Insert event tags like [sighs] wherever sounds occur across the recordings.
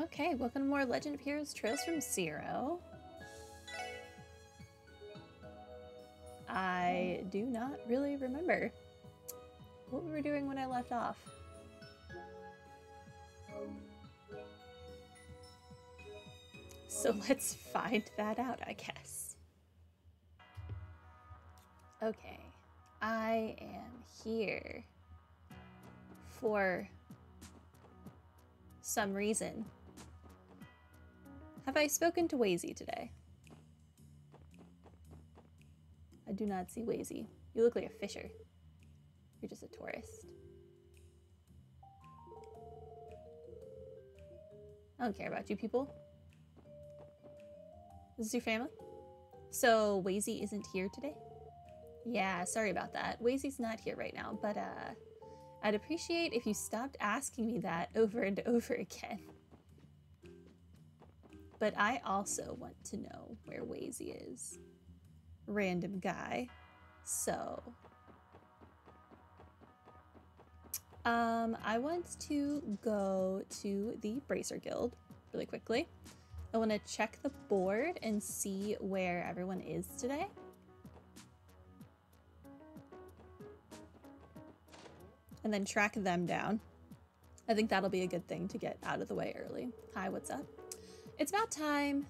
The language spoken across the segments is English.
Okay, welcome to more Legend of Heroes Trails from Zero. I do not really remember what we were doing when I left off. So [laughs] let's find that out, I guess. Okay, I am here for some reason. Have I spoken to Wazy today? I do not see Wazy. You look like a fisher. You're just a tourist. I don't care about you people. This is your family? So Wazy isn't here today? Yeah, sorry about that. Wazy's not here right now, but uh, I'd appreciate if you stopped asking me that over and over [laughs] again. But I also want to know where Wazy is. Random guy. So, um, I want to go to the Bracer Guild really quickly. I want to check the board and see where everyone is today. And then track them down. I think that'll be a good thing to get out of the way early. Hi, what's up? It's about time.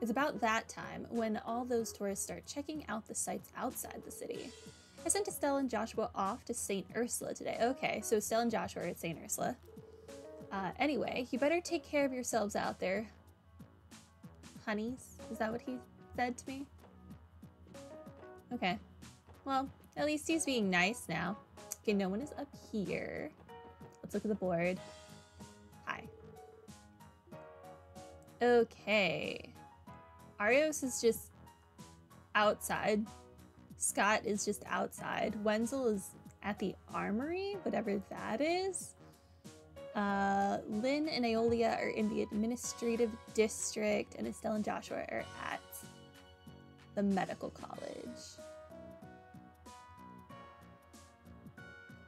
It's about that time when all those tourists start checking out the sites outside the city. I sent Estelle and Joshua off to St. Ursula today. Okay, so Estelle and Joshua are at St. Ursula. Uh, anyway, you better take care of yourselves out there. Honeys? Is that what he said to me? Okay. Well, at least he's being nice now. Okay, no one is up here. Let's look at the board. Okay. Arios is just outside. Scott is just outside. Wenzel is at the armory, whatever that is. Uh, Lynn and Aeolia are in the administrative district, and Estelle and Joshua are at the medical college.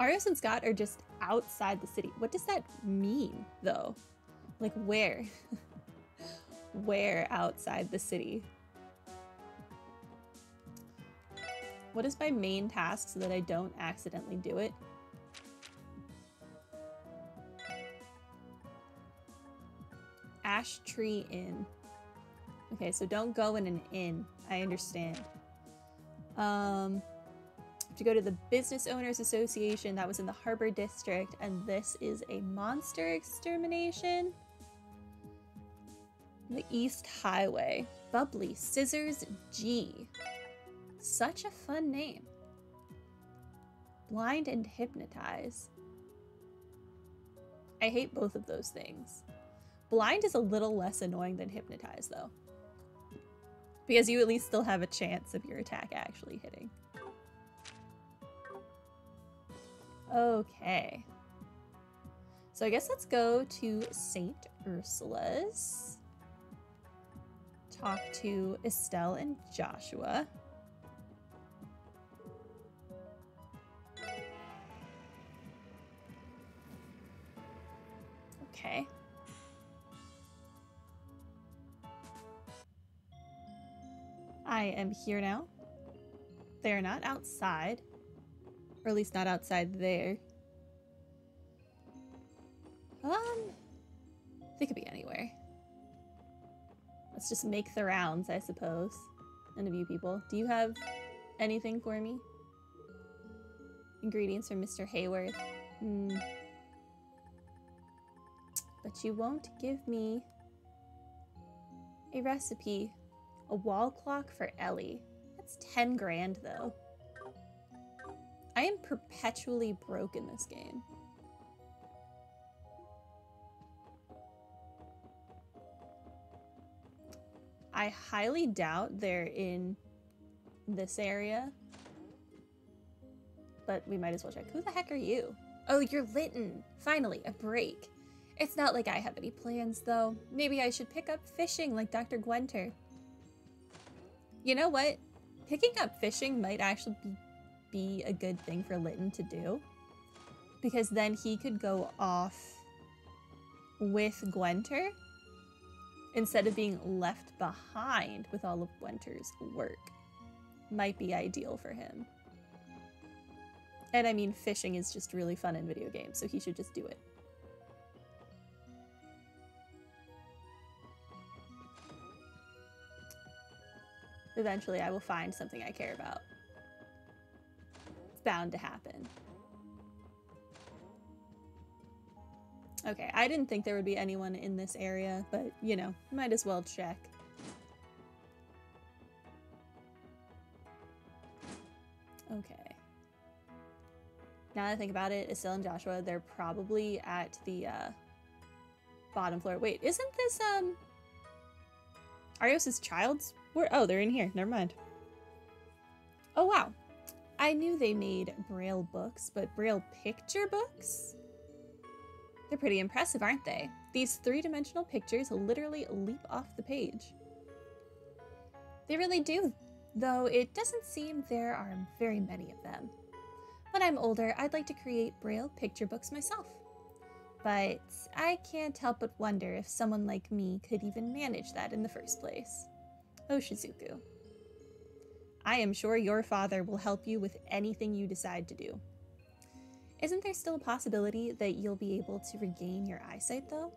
Arios and Scott are just outside the city. What does that mean, though? Like, where? [laughs] where outside the city? What is my main task so that I don't accidentally do it? Ash Tree Inn. Okay, so don't go in an inn. I understand. Um, to go to the Business Owners Association. That was in the Harbor District, and this is a monster extermination. The East Highway. Bubbly Scissors G. Such a fun name. Blind and Hypnotize. I hate both of those things. Blind is a little less annoying than Hypnotize, though. Because you at least still have a chance of your attack actually hitting. Okay. So I guess let's go to St. Ursula's. Talk to Estelle and Joshua. Okay. I am here now. They are not outside. Or at least not outside there. Just make the rounds, I suppose. None of you people. Do you have anything for me? Ingredients from Mr. Hayworth. Hmm. But you won't give me a recipe. A wall clock for Ellie. That's 10 grand though. I am perpetually broke in this game. I highly doubt they're in this area. But we might as well check. Who the heck are you? Oh, you're Litten. Finally, a break. It's not like I have any plans, though. Maybe I should pick up fishing like Dr. Gwenter. You know what? Picking up fishing might actually be a good thing for Litten to do. Because then he could go off with Gwenter instead of being left behind with all of Gwenter's work might be ideal for him. And I mean, fishing is just really fun in video games, so he should just do it. Eventually, I will find something I care about. It's bound to happen. Okay, I didn't think there would be anyone in this area, but, you know, might as well check. Okay. Now that I think about it, Estelle and Joshua, they're probably at the uh, bottom floor. Wait, isn't this, um... Arios' child's? Where? Oh, they're in here. Never mind. Oh, wow. I knew they made Braille books, but Braille picture books? They're pretty impressive, aren't they? These three-dimensional pictures literally leap off the page. They really do, though it doesn't seem there are very many of them. When I'm older, I'd like to create Braille picture books myself. But I can't help but wonder if someone like me could even manage that in the first place. Oh, Shizuku. I am sure your father will help you with anything you decide to do. Isn't there still a possibility that you'll be able to regain your eyesight, though?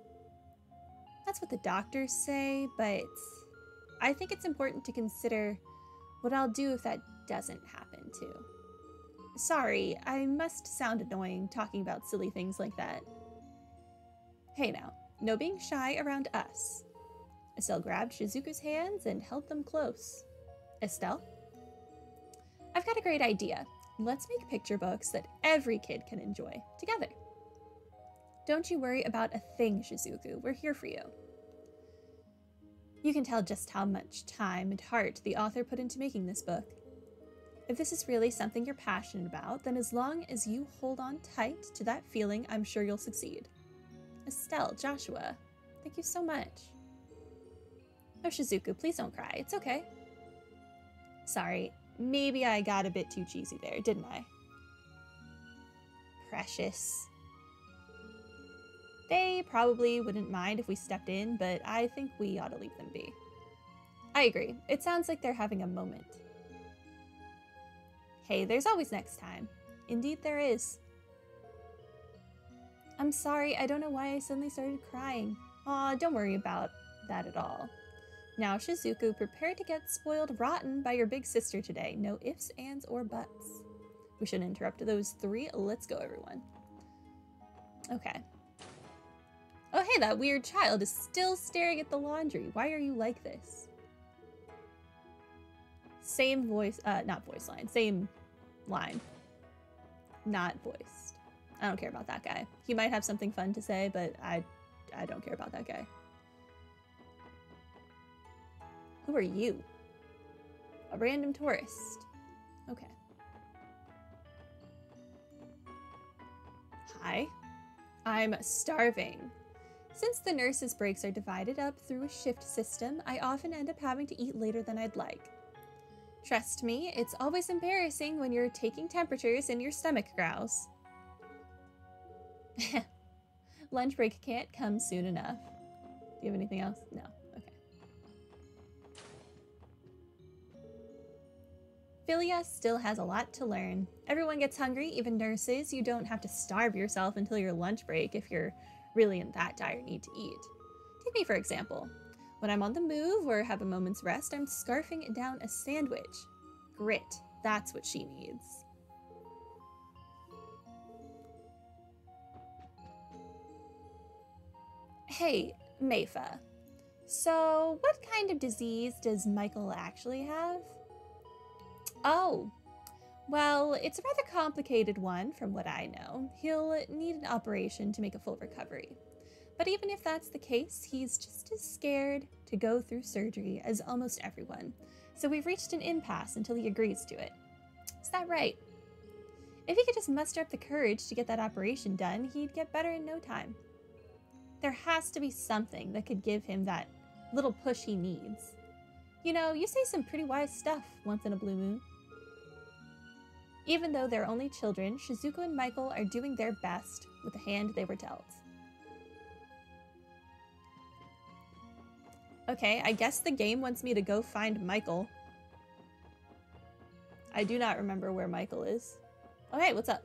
That's what the doctors say, but I think it's important to consider what I'll do if that doesn't happen, too. Sorry, I must sound annoying talking about silly things like that. Hey now, no being shy around us. Estelle grabbed Shizuku's hands and held them close. Estelle? I've got a great idea. Let's make picture books that every kid can enjoy together. Don't you worry about a thing, Shizuku. We're here for you. You can tell just how much time and heart the author put into making this book. If this is really something you're passionate about, then as long as you hold on tight to that feeling, I'm sure you'll succeed. Estelle, Joshua, thank you so much. Oh, Shizuku, please don't cry. It's okay. Sorry, Maybe I got a bit too cheesy there, didn't I? Precious. They probably wouldn't mind if we stepped in, but I think we ought to leave them be. I agree. It sounds like they're having a moment. Hey, there's always next time. Indeed, there is. I'm sorry, I don't know why I suddenly started crying. Aw, don't worry about that at all. Now, Shizuku, prepare to get spoiled rotten by your big sister today. No ifs, ands, or buts. We shouldn't interrupt those three. Let's go, everyone. Okay. Oh, hey, that weird child is still staring at the laundry. Why are you like this? Same voice, uh, not voice line, same line. Not voiced. I don't care about that guy. He might have something fun to say, but I, I don't care about that guy. Who are you? A random tourist. Okay. Hi. I'm starving. Since the nurses' breaks are divided up through a shift system, I often end up having to eat later than I'd like. Trust me, it's always embarrassing when you're taking temperatures and your stomach growls. [laughs] Lunch break can't come soon enough. Do you have anything else? No. Philia still has a lot to learn. Everyone gets hungry, even nurses. You don't have to starve yourself until your lunch break if you're really in that dire need to eat. Take me for example. When I'm on the move or have a moment's rest, I'm scarfing down a sandwich. Grit, that's what she needs. Hey, Meifa. So, what kind of disease does Michael actually have? Oh, well, it's a rather complicated one from what I know. He'll need an operation to make a full recovery. But even if that's the case, he's just as scared to go through surgery as almost everyone. So we've reached an impasse until he agrees to it. Is that right? If he could just muster up the courage to get that operation done, he'd get better in no time. There has to be something that could give him that little push he needs. You know, you say some pretty wise stuff once in a blue moon. Even though they're only children, Shizuku and Michael are doing their best with the hand they were dealt. Okay, I guess the game wants me to go find Michael. I do not remember where Michael is. Oh, hey, what's up?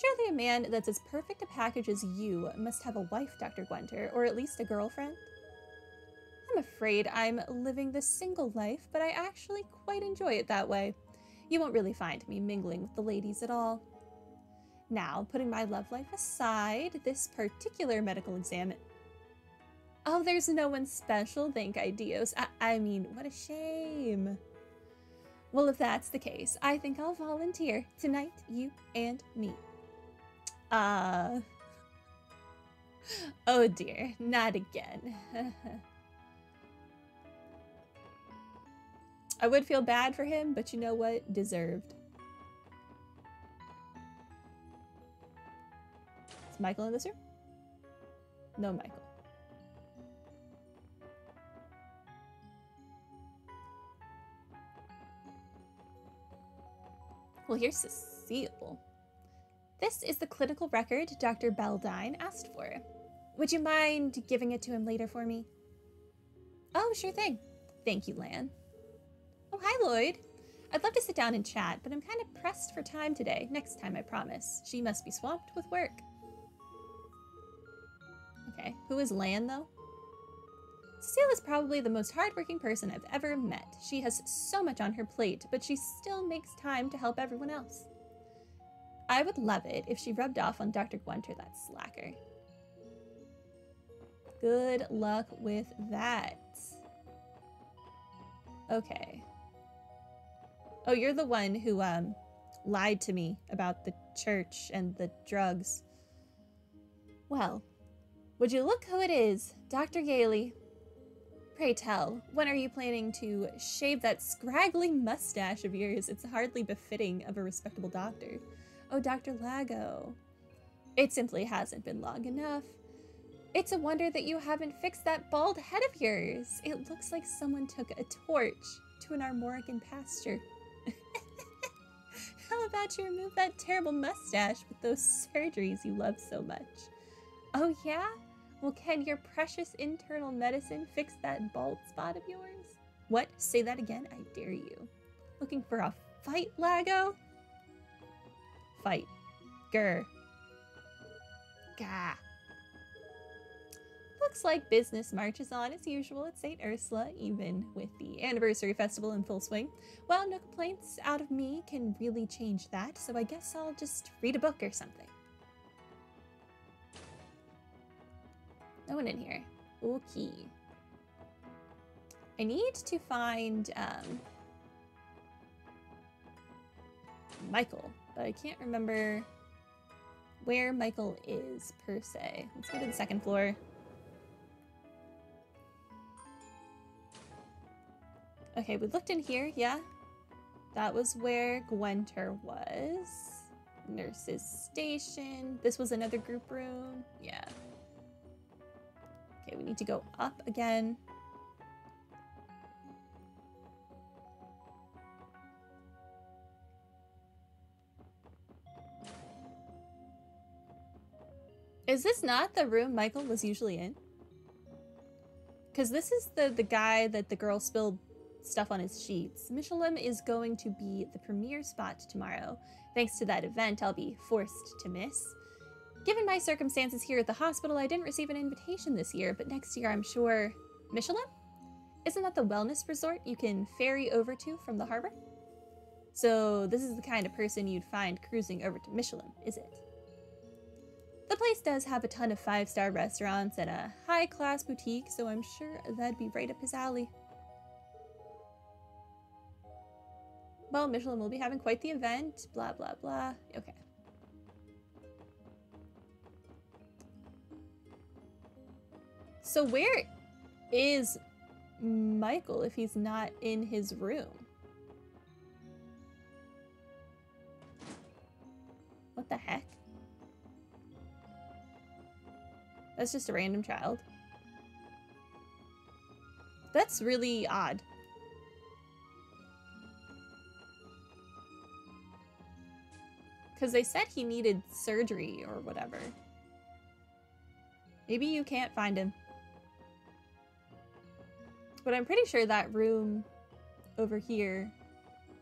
Surely a man that's as perfect a package as you must have a wife, Dr. Gwenter, or at least a girlfriend? I'm afraid I'm living the single life, but I actually quite enjoy it that way. You won't really find me mingling with the ladies at all. Now, putting my love life aside, this particular medical exam. Oh, there's no one special, thank I, Dios. I, I mean, what a shame. Well, if that's the case, I think I'll volunteer. Tonight, you and me. Uh. [laughs] Oh dear, not again. [laughs] I would feel bad for him, but you know what? Deserved. Is Michael in this room? No, Michael. Well, here's Cecile. This is the clinical record Dr. Beldine asked for. Would you mind giving it to him later for me? Oh, sure thing. Thank you, Lan. Oh, hi, Lloyd. I'd love to sit down and chat, but I'm kind of pressed for time today. Next time, I promise. She must be swamped with work. Okay, who is Lan, though? Cecile is probably the most hardworking person I've ever met. She has so much on her plate, but she still makes time to help everyone else. I would love it if she rubbed off on Dr. Gwenter, that slacker. Good luck with that. Okay. Oh, you're the one who um lied to me about the church and the drugs. Well, would you look who it is, Dr. Gailey? Pray tell, when are you planning to shave that scraggly mustache of yours? It's hardly befitting of a respectable doctor. Oh, Dr. Lago. It simply hasn't been long enough. It's a wonder that you haven't fixed that bald head of yours. It looks like someone took a torch to an Armorican pasture. About you remove that terrible mustache with those surgeries you love so much? Oh, yeah? Well, can your precious internal medicine fix that bald spot of yours? What? Say that again? I dare you. Looking for a fight, Lago? Fight. Grr. Gah. Looks like business marches on as usual at St. Ursula, even with the anniversary festival in full swing. Well, no complaints out of me can really change that, so I guess I'll just read a book or something. No one in here. Okay. I need to find um, Michael, but I can't remember where Michael is per se. Let's go to the second floor. Okay, we looked in here, yeah. That was where Gwenter was. Nurse's station. This was another group room. Yeah. Okay, we need to go up again. Is this not the room Michael was usually in? Because this is the, the guy that the girl spilled stuff on his sheets. Mishelam is going to be the premier spot tomorrow. Thanks to that event, I'll be forced to miss. Given my circumstances here at the hospital, I didn't receive an invitation this year, but next year I'm sure... Mishelam? Isn't that the wellness resort you can ferry over to from the harbor? So this is the kind of person you'd find cruising over to Mishelam, is it? The place does have a ton of five-star restaurants and a high-class boutique, so I'm sure that'd be right up his alley. Well, Mishelam will be having quite the event, blah, blah, blah. Okay. So where is Michael if he's not in his room? What the heck? That's just a random child. That's really odd. Because they said he needed surgery or whatever. Maybe you can't find him. But I'm pretty sure that room over here,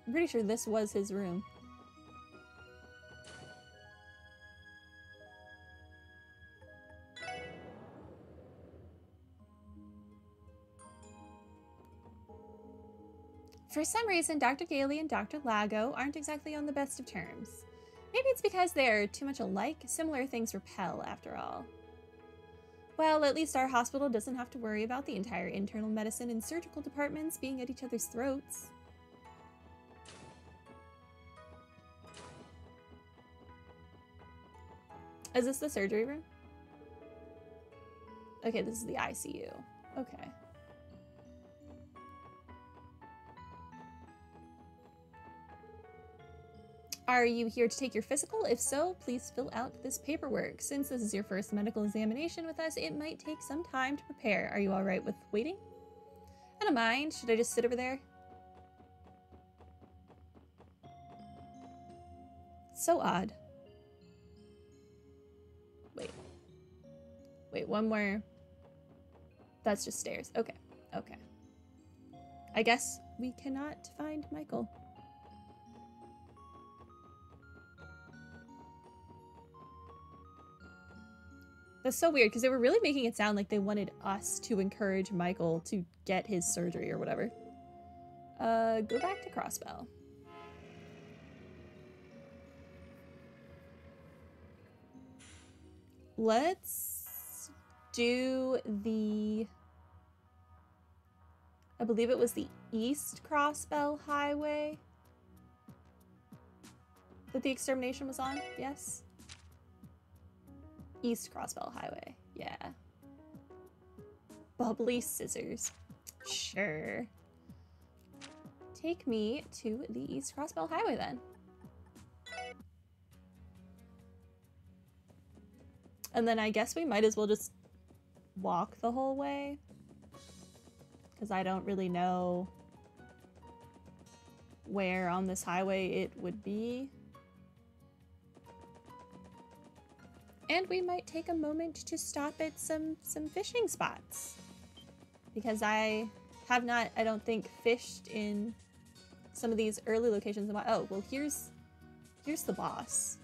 I'm pretty sure this was his room. For some reason, Dr. Gailey and Dr. Lago aren't exactly on the best of terms. Maybe it's because they're too much alike. Similar things repel, after all. Well, at least our hospital doesn't have to worry about the entire internal medicine and surgical departments being at each other's throats. Is this the surgery room? Okay, this is the ICU. Okay. Are you here to take your physical? If so, please fill out this paperwork. Since this is your first medical examination with us, it might take some time to prepare. Are you alright with waiting? I don't mind. Should I just sit over there? So odd. Wait. Wait, one more. That's just stairs. Okay. Okay. I guess we cannot find Michael. That's so weird because they were really making it sound like they wanted us to encourage Michael to get his surgery or whatever. Uh, go back to Crossbell. Let's do the... I believe it was the East Crossbell Highway that the extermination was on, yes? East Crossbell Highway. Yeah. Bubbly scissors. Sure. Take me to the East Crossbell Highway then. And then I guess we might as well just walk the whole way. Because I don't really know where on this highway it would be. And we might take a moment to stop at some, some fishing spots. Because I have not, I don't think, fished in some of these early locations. Oh, well, here's, here's the boss.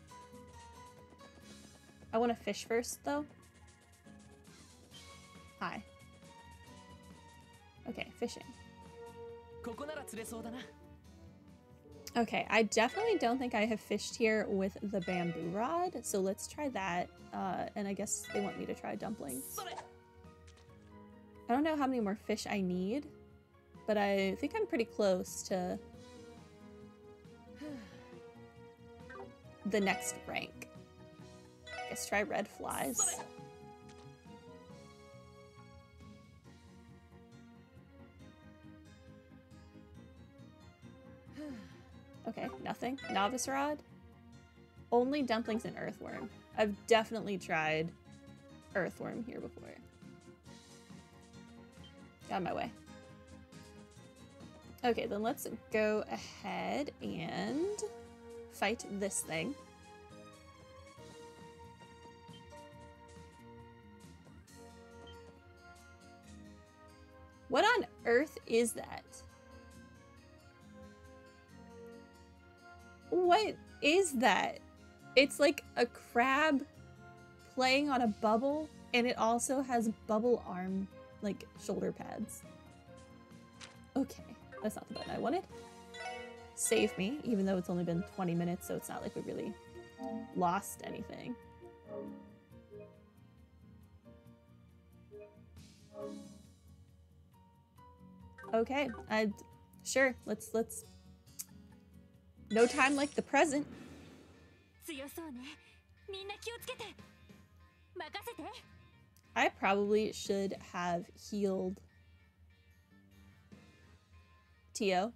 I want to fish first, though. Hi. Okay, fishing. Okay, I definitely don't think I have fished here with the bamboo rod, so let's try that. Uh, and I guess they want me to try dumplings. I don't know how many more fish I need, but I think I'm pretty close to [sighs] the next rank. I guess try red flies. Okay, nothing. Novice Rod? Only dumplings and earthworm. I've definitely tried earthworm here before. Got my way. Okay, then let's go ahead and fight this thing. What on earth is that? What is that? It's like a crab playing on a bubble, and it also has bubble arm, like, shoulder pads. Okay, that's not the button I wanted. Save me, even though it's only been 20 minutes, so it's not like we really lost anything. Okay, I'd, sure, let's let's no time like the present. I probably should have healed Tio.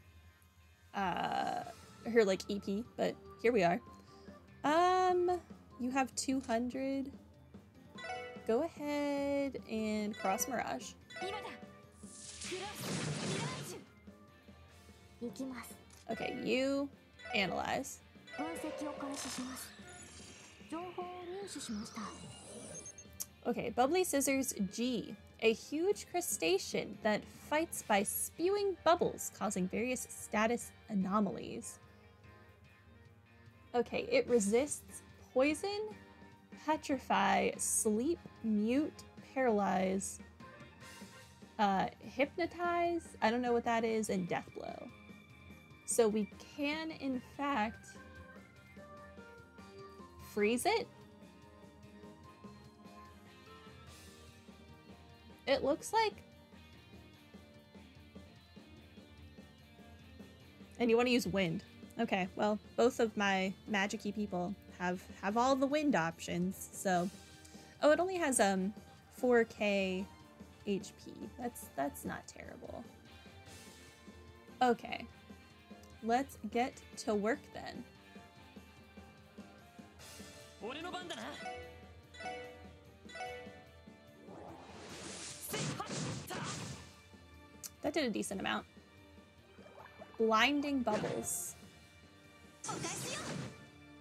Uh, her like EP, but here we are. Um, you have 200. Go ahead and cross Mirage. Okay, you Analyze. Okay, Bubbly Scissors G. A huge crustacean that fights by spewing bubbles, causing various status anomalies. Okay, it resists poison, petrify, sleep, mute, paralyze, uh, hypnotize, I don't know what that is, and death blow. So we can, in fact, freeze it. It looks like... And you want to use wind. Okay, well, both of my magic people have have all the wind options, so... Oh, it only has um 4k HP. That's that's not terrible. Okay. Let's get to work then. That did a decent amount. Blinding bubbles.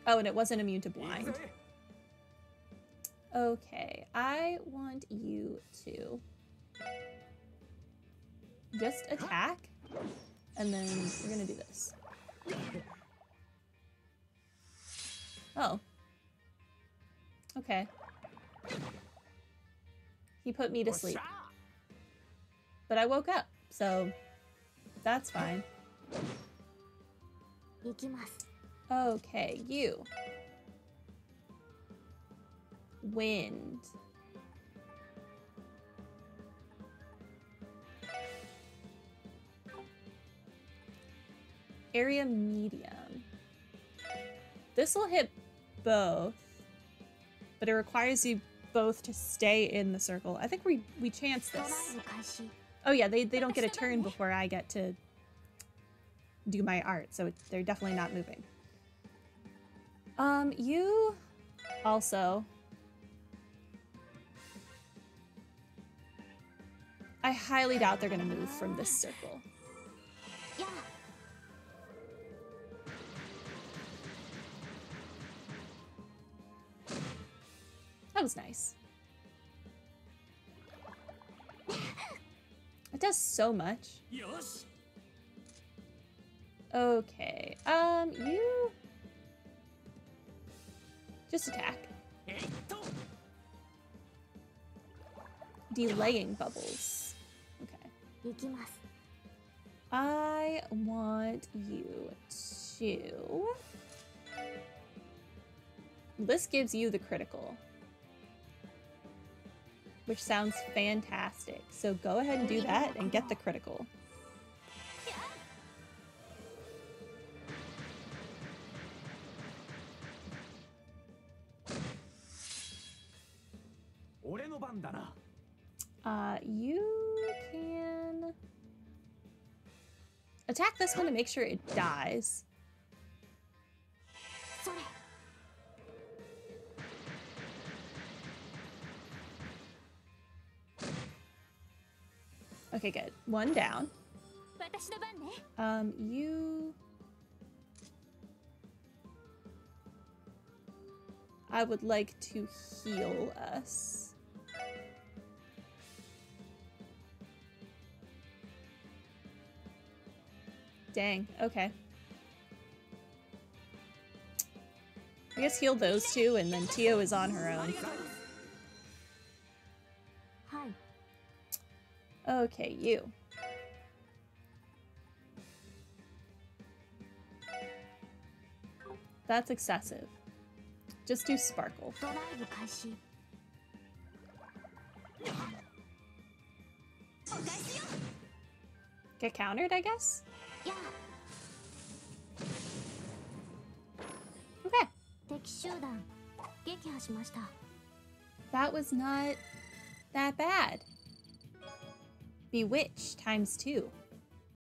Oh, and it wasn't immune to blind. Okay, I want you to just attack, and then we're gonna do this. Oh. Okay. He put me to sleep. But I woke up, so that's fine. Okay, you. Wind. Area medium. This will hit both, but it requires you both to stay in the circle. I think we, we chance this. Oh yeah, they, they don't get a turn before I get to do my art, so they're definitely not moving. Um, you also... I highly doubt they're gonna move from this circle. That was nice. It does so much. Okay. Um, you... Just attack. Delaying bubbles. Okay. I want you to... This gives you the critical which sounds fantastic. So go ahead and do that and get the critical. Uh, you can attack this one to make sure it dies. Okay, good. One down. Um, you... I would like to heal us. Dang, okay. I guess heal those two, and then Tio is on her own. Okay, you. That's excessive. Just do sparkle. Get countered, I guess? Okay. That was not that bad. Bewitch times two.